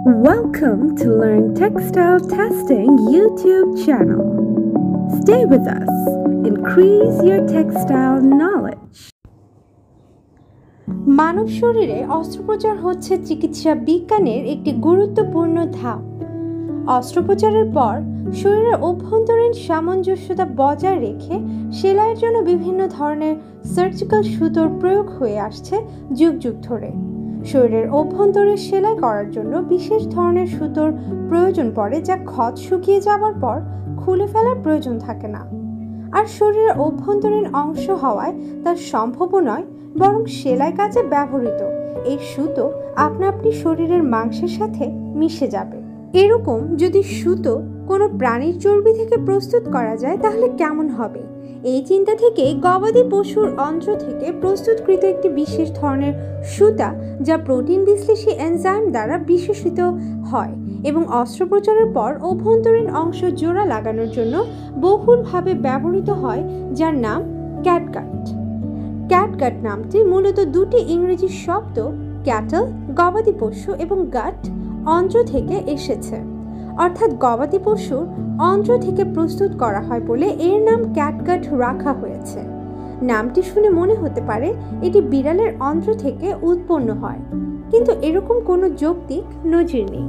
Welcome to Learn Textile Testing YouTube channel. Stay with us. Increase your textile knowledge. মানব শরীরে অস্ত্রোপচার হচ্ছে চিকিৎসা বিজ্ঞানের একটি গুরুত্বপূর্ণ ধাপ অস্ত্রোপচারের পর শরীরের অভ্যন্তরীণ সামঞ্জস্যতা বজায় রেখে সেলাইয়ের জন্য বিভিন্ন ধরনের সার্জিক্যাল সুতোর প্রয়োগ হয়ে আসছে যুগ যুগ ধরে শরীরের অভ্যন্তরে সেলাই করার জন্য বিশেষ ধরনের সুতোর প্রয়োজন পড়ে যা খত শুকিয়ে যাবার পর খুলে ফেলার প্রয়োজন থাকে না। আর শরীরের অভ্যন্তরীণ অংশ হওয়ায় তা সম্ভবও নয়, বরং সেলাই কাজে ব্যবহৃত। এই সুতো আপনা আপনি শরীরের মাংসের সাথে মিশে যাবে। এরকম যদি সুতো কোনো প্রাণীর চর্বি থেকে প্রস্তুত করা যায়, তাহলে কেমন হবে? এই চিন্তা থেকে গবাদি পশুর অন্ত্র থেকে প্রস্তুতকৃত একটি বিশেষ ধরনের সুতা, যা প্রোটিন বিশ্লেষী এনজাইম দ্বারা বিশেষিত হয় এবং অস্ত্রোপচারের পর অভ্যন্তরীণ অংশ জোড়া লাগানোর জন্য বহুলভাবে ব্যবহৃত হয়, যার নাম ক্যাটকাট ক্যাটগাট নামটি মূলত দুটি ইংরেজি শব্দ, ক্যাটল, গবাদি পশু এবং গাট অন্ত্র থেকে এসেছে। অর্থাৎ গবাদি পশুর অন্ত্র থেকে প্রস্তুত করা হয় বলে এর নাম ক্যাটগাট রাখা হয়েছে। নামটি শুনে মনে হতে পারে এটি বিড়ালের অন্ত্র থেকে উৎপন্ন হয়। কিন্তু এরকম কোনো যৌক্তিক নজির নেই।